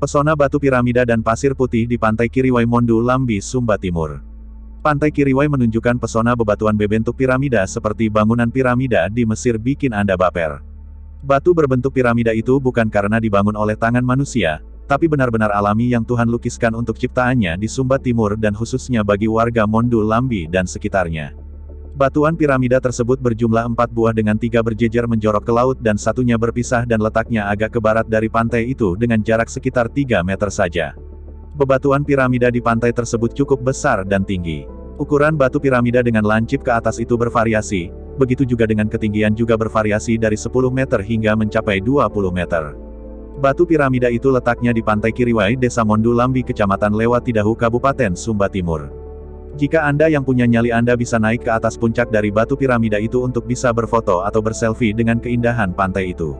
Pesona batu piramida dan pasir putih di pantai Kiriwai Mondu Lambi, Sumba Timur. Pantai Kiriwai menunjukkan pesona bebatuan berbentuk piramida seperti bangunan piramida di Mesir bikin Anda baper. Batu berbentuk piramida itu bukan karena dibangun oleh tangan manusia, tapi benar-benar alami yang Tuhan lukiskan untuk ciptaannya di Sumba Timur dan khususnya bagi warga Mondu Lambi dan sekitarnya. Batuan piramida tersebut berjumlah empat buah dengan tiga berjejer menjorok ke laut dan satunya berpisah dan letaknya agak ke barat dari pantai itu dengan jarak sekitar 3 meter saja. Bebatuan piramida di pantai tersebut cukup besar dan tinggi. Ukuran batu piramida dengan lancip ke atas itu bervariasi, begitu juga dengan ketinggian juga bervariasi dari 10 meter hingga mencapai 20 meter. Batu piramida itu letaknya di pantai Kiriwai, Desa Mondu Lambi, Kecamatan Lewatidahu, Kabupaten Sumba Timur. Jika Anda yang punya nyali Anda bisa naik ke atas puncak dari batu piramida itu untuk bisa berfoto atau berselfie dengan keindahan pantai itu.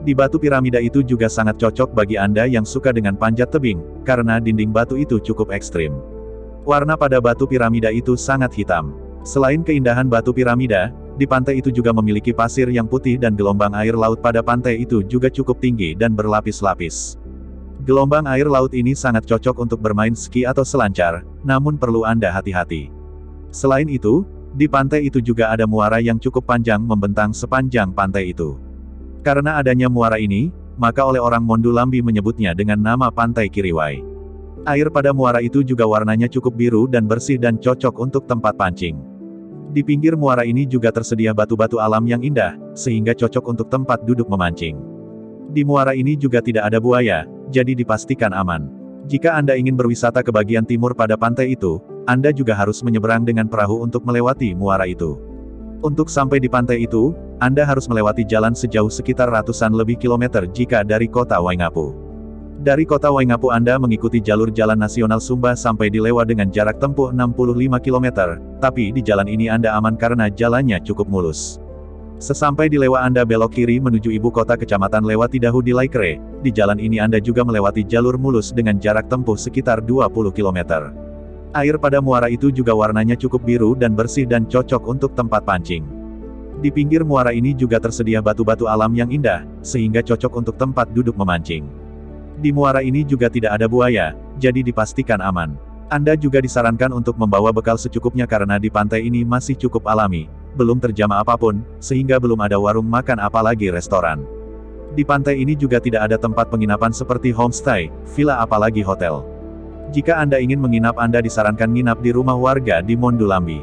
Di batu piramida itu juga sangat cocok bagi Anda yang suka dengan panjat tebing, karena dinding batu itu cukup ekstrim. Warna pada batu piramida itu sangat hitam. Selain keindahan batu piramida, di pantai itu juga memiliki pasir yang putih dan gelombang air laut pada pantai itu juga cukup tinggi dan berlapis-lapis. Gelombang air laut ini sangat cocok untuk bermain ski atau selancar, namun perlu Anda hati-hati. Selain itu, di pantai itu juga ada muara yang cukup panjang membentang sepanjang pantai itu. Karena adanya muara ini, maka oleh orang Mondu Lambi menyebutnya dengan nama Pantai Kiriwai. Air pada muara itu juga warnanya cukup biru dan bersih dan cocok untuk tempat pancing. Di pinggir muara ini juga tersedia batu-batu alam yang indah, sehingga cocok untuk tempat duduk memancing. Di muara ini juga tidak ada buaya, jadi dipastikan aman. Jika Anda ingin berwisata ke bagian timur pada pantai itu, Anda juga harus menyeberang dengan perahu untuk melewati muara itu. Untuk sampai di pantai itu, Anda harus melewati jalan sejauh sekitar ratusan lebih kilometer jika dari kota Waingapu. Dari kota Waingapu Anda mengikuti jalur jalan nasional Sumba sampai di Lewa dengan jarak tempuh 65 km, tapi di jalan ini Anda aman karena jalannya cukup mulus. Sesampai di Lewa Anda belok kiri menuju ibu kota kecamatan Lewatidahu di Laikre, di jalan ini Anda juga melewati jalur mulus dengan jarak tempuh sekitar 20 km. Air pada muara itu juga warnanya cukup biru dan bersih dan cocok untuk tempat pancing. Di pinggir muara ini juga tersedia batu-batu alam yang indah, sehingga cocok untuk tempat duduk memancing. Di muara ini juga tidak ada buaya, jadi dipastikan aman. Anda juga disarankan untuk membawa bekal secukupnya karena di pantai ini masih cukup alami, belum terjamah apa pun, sehingga belum ada warung makan apalagi restoran. Di pantai ini juga tidak ada tempat penginapan seperti homestay, villa apalagi hotel. Jika Anda ingin menginap Anda disarankan nginap di rumah warga di Mondulambi.